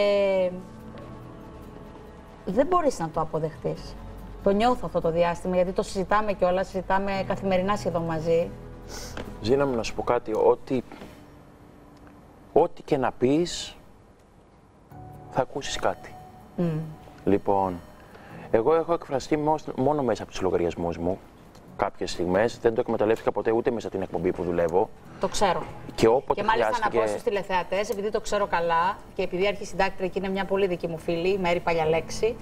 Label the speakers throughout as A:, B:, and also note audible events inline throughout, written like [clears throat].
A: Ε, δεν μπορείς να το αποδεχτείς. Το νιώθω αυτό το διάστημα, γιατί το συζητάμε και όλα, συζητάμε καθημερινά σχεδόν μαζί.
B: Ζήνα μου να σου πω κάτι, ότι ό,τι και να πεις, θα ακούσεις κάτι. Λοιπόν, εγώ έχω εκφραστεί μόνο μέσα από τους λογαριασμούς μου, κάποιες στιγμές. Δεν το εκμεταλλεύτηκα ποτέ ούτε μέσα την εκπομπή που δουλεύω.
A: Το ξέρω.
B: Και όποτε
A: Και μάλιστα
B: χρειάστηκε...
A: να πω στους τηλεθεατές, επειδή το ξέρω καλά και επειδή αρχισυντάκτρια και είναι μια πολύ δική μου φίλη, η Μέρη Παλιαλέξη,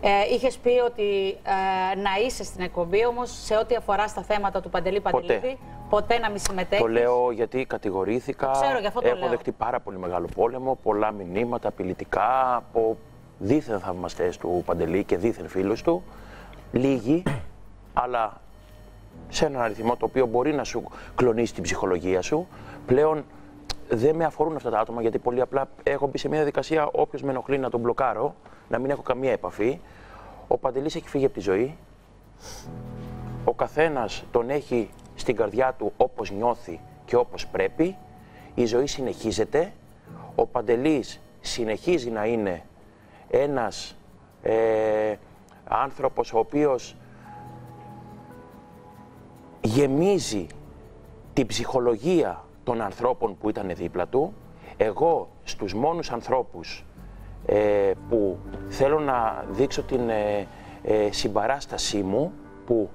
A: ε, είχες πει ότι ε, να είσαι στην εκπομπή, όμως σε ό,τι αφορά στα θέματα του Παντελή Παντελίδη, ποτέ να μην συμμετέχεις.
B: Το λέω γιατί κατηγορήθηκα.
A: Το ξέρω, γι' αυτό το
B: Έχω
A: λέω.
B: δεχτεί πάρα πολύ μεγάλο πόλεμο, πολλά μηνύματα απειλητικά από δίθεν θαυμαστές του Παντελή και δίθεν φίλους του. Λίγοι, [clears throat] αλλά σε έναν αριθμό το οποίο μπορεί να σου κλονίσει την ψυχολογία σου. Πλέον δεν με αφορούν αυτά τα άτομα γιατί πολύ απλά έχω μπει σε μια διαδικασία όποιος με ενοχλεί να τον μπλοκάρω, να μην έχω καμία επαφή. Ο Παντελής έχει φύγει από τη ζωή. Ο καθένας τον έχει στην καρδιά του όπως νιώθει και όπως πρέπει. Η ζωή συνεχίζεται. Ο Παντελής συνεχίζει να είναι ένας ε, άνθρωπος ο οποίος γεμίζει την ψυχολογία των ανθρώπων που ήταν δίπλα του. Εγώ στους μόνους ανθρώπους ε, που θέλω να δείξω την ε, ε, συμπαράστασή μου, που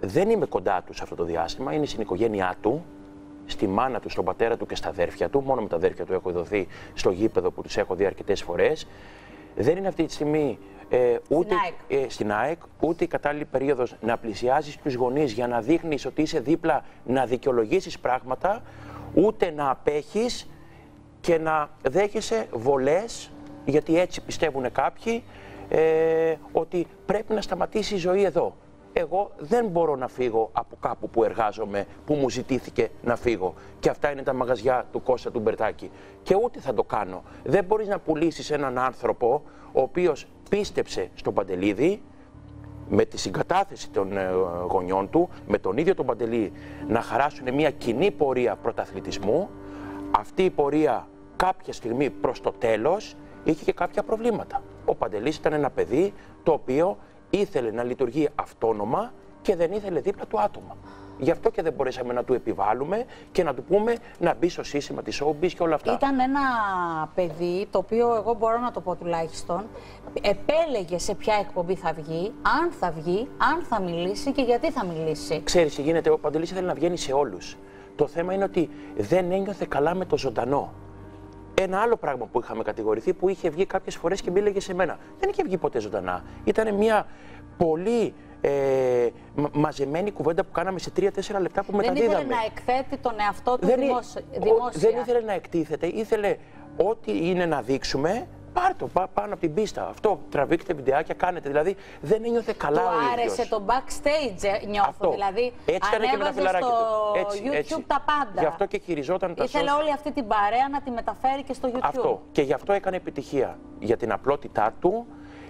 B: δεν είμαι κοντά τους σε αυτό το διάστημα, είναι στην οικογένειά του, στη μάνα του, στον πατέρα του και στα αδέρφια του. Μόνο με τα αδέρφια του έχω δοθεί στο γήπεδο που τους έχω δει αρκετές φορές. Δεν είναι αυτή τη στιγμή ε, ούτε
A: ΑΕΚ.
B: ε, στην ΑΕΚ, ούτε η κατάλληλη περίοδος να πλησιάζει τους γονείς για να δείχνεις ότι είσαι δίπλα να δικαιολογήσεις πράγματα, ούτε να απέχεις και να δέχεσαι βολές, γιατί έτσι πιστεύουν κάποιοι, ε, ότι πρέπει να σταματήσει η ζωή εδώ. Εγώ δεν μπορώ να φύγω από κάπου που εργάζομαι, που μου ζητήθηκε να φύγω. Και αυτά είναι τα μαγαζιά του Κώστα του Μπερτάκη. Και ούτε θα το κάνω. Δεν μπορείς να πουλήσεις έναν άνθρωπο ο οποίος πίστεψε στον Παντελίδη, με τη συγκατάθεση των ε, γονιών του, με τον ίδιο τον Παντελή, να χαράσουν μια κοινή πορεία πρωταθλητισμού. Αυτή η πορεία κάποια στιγμή προς το τέλος είχε και κάποια προβλήματα. Ο Παντελής ήταν ένα παιδί το οποίο ήθελε να λειτουργεί αυτόνομα και δεν ήθελε δίπλα του άτομα. Γι' αυτό και δεν μπορέσαμε να του επιβάλλουμε και να του πούμε να μπει στο σύστημα της showbiz και όλα αυτά.
A: Ήταν ένα παιδί το οποίο εγώ μπορώ να το πω τουλάχιστον επέλεγε σε ποια εκπομπή θα βγει, αν θα βγει, αν θα μιλήσει και γιατί θα μιλήσει.
B: Ξέρεις τι γίνεται, ο Παντελής ήθελε να βγαίνει σε όλους. Το θέμα είναι ότι δεν ένιωθε καλά με το ζωντανό. Ένα άλλο πράγμα που είχαμε κατηγορηθεί που είχε βγει κάποιες φορές και μίλεγε σε μένα. Δεν είχε βγει ποτέ ζωντανά. Ήταν μια πολύ ε, μα- μαζεμένη κουβέντα που κάναμε σε 3-4 λεπτά που
A: Δεν
B: μεταδίδαμε.
A: ήθελε να εκθέτει τον εαυτό του
B: δεν, ή-
A: δημόσια.
B: ο-
A: δημόσια.
B: δεν ήθελε να εκτίθεται, ήθελε ό,τι είναι να δείξουμε, πάρ' το πά- πάνω από την πίστα. Αυτό τραβήξτε βιντεάκια, κάνετε. Δηλαδή δεν ένιωθε καλά
A: Του
B: ο ίδιος.
A: άρεσε το backstage, ε, νιώθω.
B: Αυτό.
A: Δηλαδή,
B: Έτσι ήταν και με τα
A: ανέβαζε
B: φιλαράκια
A: στο
B: του. Έτσι,
A: YouTube
B: έτσι.
A: τα πάντα.
B: Γι' αυτό και χειριζόταν τα
A: Ήθελε
B: social-
A: όλη αυτή την παρέα να τη μεταφέρει και στο YouTube.
B: Αυτό. Και γι' αυτό έκανε επιτυχία. Για την απλότητά του,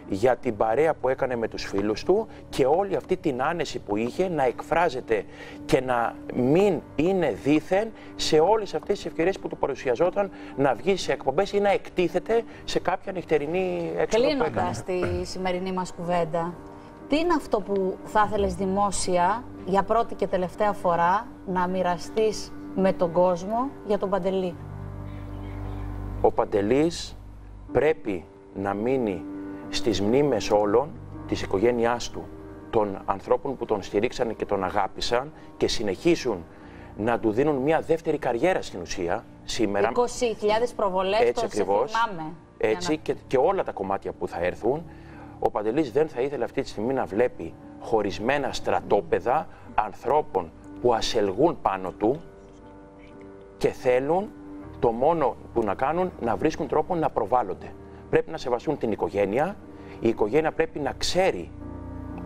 B: για την παρέα που έκανε με τους φίλους του και όλη αυτή την άνεση που είχε να εκφράζεται και να μην είναι δήθεν σε όλες αυτές τις ευκαιρίες που του παρουσιαζόταν να βγει σε εκπομπές ή να εκτίθεται σε κάποια νυχτερινή έξοδο που έκανε.
A: Κλείνοντα τη σημερινή μας κουβέντα, τι είναι αυτό που θα ήθελες δημόσια για πρώτη και τελευταία φορά να μοιραστείς με τον κόσμο για τον Παντελή;
B: Ο Παντελής πρέπει να μείνει στις μνήμες όλων της οικογένειάς του, των ανθρώπων που τον στηρίξαν και τον αγάπησαν και συνεχίζουν να του δίνουν μια δεύτερη καριέρα στην ουσία σήμερα.
A: 20.000 προβολές,
B: Έτσι
A: το σε
B: ακριβώς.
A: θυμάμαι.
B: Έτσι
A: Για
B: και, και όλα τα κομμάτια που θα έρθουν. Ο Παντελής δεν θα ήθελε αυτή τη στιγμή να βλέπει χωρισμένα στρατόπεδα ανθρώπων που ασελγούν πάνω του και θέλουν το μόνο που να κάνουν να βρίσκουν τρόπο να προβάλλονται. Πρέπει να σεβαστούν την οικογένεια. Η οικογένεια πρέπει να ξέρει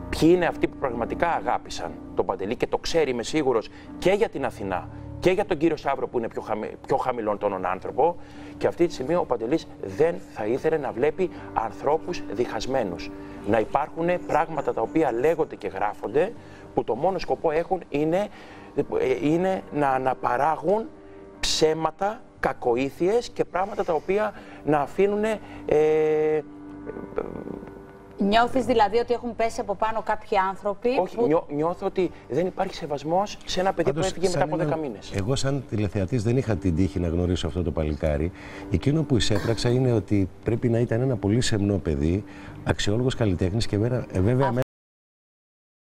B: ποιοι είναι αυτοί που πραγματικά αγάπησαν τον Παντελή και το ξέρει, είμαι σίγουρος, και για την Αθηνά και για τον κύριο Σαύρο που είναι πιο, χαμη, πιο χαμηλόν τόνον άνθρωπο. Και αυτή τη στιγμή ο Παντελής δεν θα ήθελε να βλέπει ανθρώπους διχασμένους. Να υπάρχουν πράγματα τα οποία λέγονται και γράφονται που το μόνο σκοπό έχουν είναι, είναι να αναπαράγουν ψέματα κακοήθειες και πράγματα τα οποία να αφήνουν ε,
A: Νιώθεις δηλαδή ότι έχουν πέσει από πάνω κάποιοι άνθρωποι.
B: όχι,
A: που...
B: νιώ- νιώθω ότι δεν υπάρχει σεβασμός σε ένα παιδί
C: Πάντως,
B: που έφυγε μετά
C: σαν
B: από 10
C: ένα-
B: μήνες.
C: Εγώ, σαν τηλεθεατής, δεν είχα την τύχη να γνωρίσω αυτό το παλικάρι. Εκείνο που εισέπραξα είναι ότι πρέπει να ήταν ένα πολύ σεμνό παιδί, αξιόλογος καλλιτέχνης και βέβαια, ε, βέβαια με